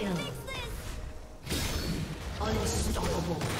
Kill. Unstoppable.